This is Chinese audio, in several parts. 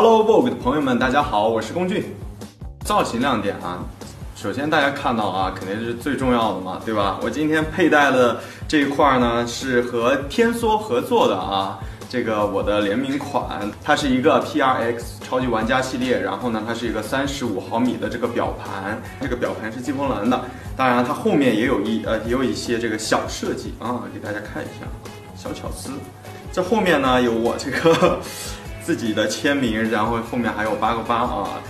Hello Vogue 的朋友们，大家好，我是龚俊。造型亮点啊，首先大家看到啊，肯定是最重要的嘛，对吧？我今天佩戴的这一块呢，是和天梭合作的啊，这个我的联名款，它是一个 PRX 超级玩家系列，然后呢，它是一个三十五毫米的这个表盘，这个表盘是季风蓝的，当然它后面也有一呃也有一些这个小设计啊，给大家看一下小巧思。这后面呢有我这个。自己的签名，然后后面还有八个八啊，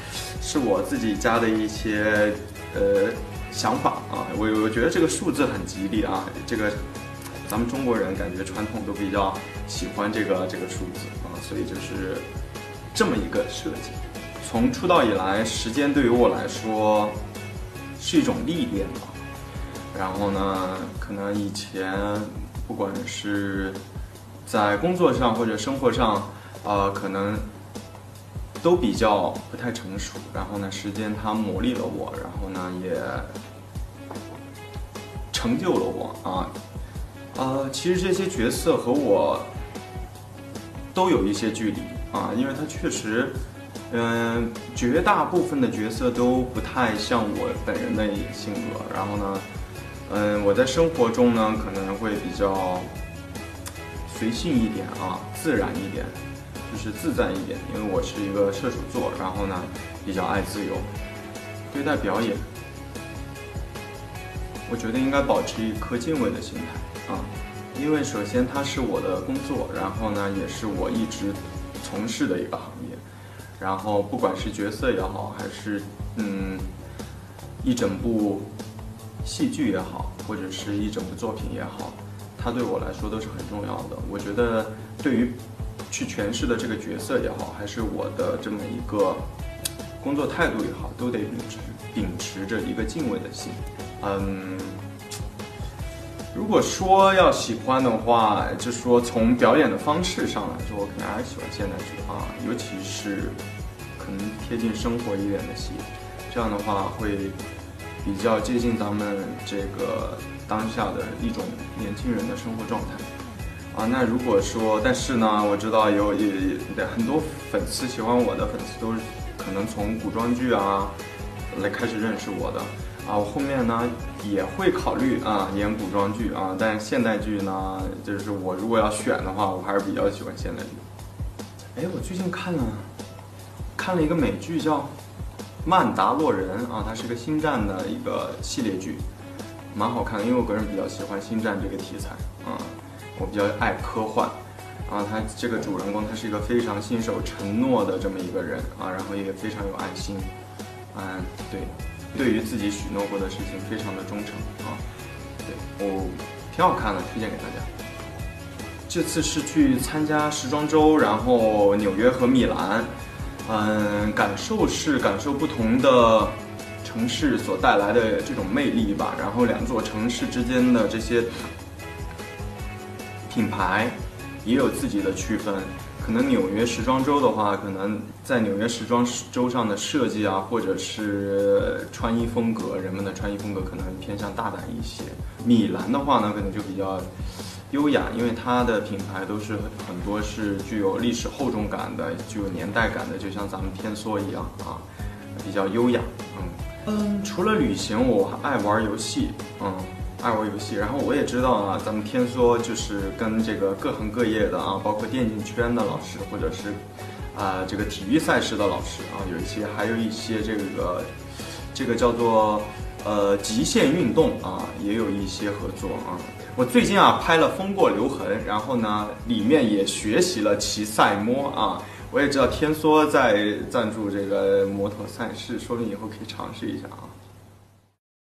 是我自己加的一些呃想法啊。我我觉得这个数字很吉利啊，这个咱们中国人感觉传统都比较喜欢这个这个数字啊，所以就是这么一个设计。从出道以来，时间对于我来说是一种历练吧。然后呢，可能以前不管是在工作上或者生活上。呃，可能都比较不太成熟，然后呢，时间它磨砺了我，然后呢，也成就了我啊。呃，其实这些角色和我都有一些距离啊，因为他确实，嗯，绝大部分的角色都不太像我本人的性格，然后呢，嗯，我在生活中呢可能会比较随性一点啊，自然一点。就是自在一点，因为我是一个射手座，然后呢，比较爱自由。对待表演，我觉得应该保持一颗敬畏的心态啊，因为首先它是我的工作，然后呢，也是我一直从事的一个行业。然后不管是角色也好，还是嗯一整部戏剧也好，或者是一整部作品也好，它对我来说都是很重要的。我觉得对于去诠释的这个角色也好，还是我的这么一个工作态度也好，都得秉持秉持着一个敬畏的心。嗯，如果说要喜欢的话，就说从表演的方式上来说，我可能还是喜欢现代剧啊，尤其是可能贴近生活一点的戏，这样的话会比较接近咱们这个当下的一种年轻人的生活状态。啊，那如果说，但是呢，我知道有也也很多粉丝喜欢我的粉丝都是可能从古装剧啊来开始认识我的啊，我后面呢也会考虑啊演古装剧啊，但是现代剧呢，就是我如果要选的话，我还是比较喜欢现代剧。哎，我最近看了看了一个美剧叫《曼达洛人》啊，它是个星战的一个系列剧，蛮好看的，因为我个人比较喜欢星战这个题材啊。我比较爱科幻，啊，他这个主人公他是一个非常信守承诺的这么一个人啊，然后也非常有爱心，嗯，对，对于自己许诺过的事情非常的忠诚啊，对我挺好看的，推荐给大家。这次是去参加时装周，然后纽约和米兰，嗯，感受是感受不同的城市所带来的这种魅力吧，然后两座城市之间的这些。品牌也有自己的区分，可能纽约时装周的话，可能在纽约时装周上的设计啊，或者是穿衣风格，人们的穿衣风格可能偏向大胆一些。米兰的话呢，可能就比较优雅，因为它的品牌都是很多是具有历史厚重感的，具有年代感的，就像咱们天梭一样啊，比较优雅。嗯嗯，除了旅行，我还爱玩游戏。嗯。爱玩游戏，然后我也知道啊，咱们天梭就是跟这个各行各业的啊，包括电竞圈的老师，或者是啊这个体育赛事的老师啊，有一些，还有一些这个这个叫做呃极限运动啊，也有一些合作啊。我最近啊拍了《风过留痕》，然后呢里面也学习了骑赛摩啊。我也知道天梭在赞助这个摩托赛事，说不定以后可以尝试一下啊。